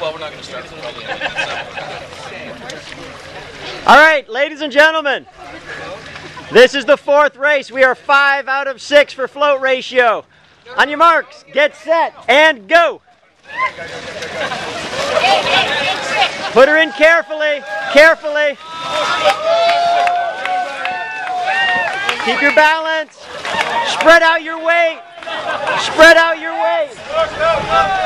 Well, we're not going to start. All right, ladies and gentlemen, this is the fourth race. We are five out of six for float ratio. On your marks, get set, and go. Put her in carefully, carefully. Keep your balance. Spread out your weight. Spread out your weight.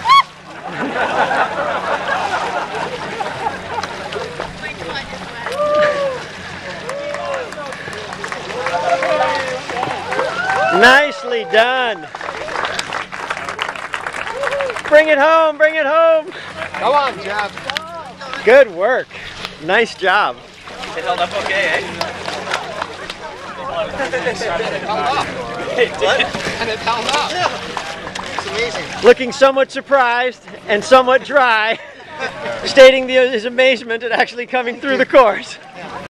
Nicely done. Bring it home, bring it home. Come on, Jeff. Good work. Nice job. It held up okay, eh? It held and it held up. It's amazing. Looking somewhat surprised and somewhat dry, stating the, his amazement at actually coming through the course.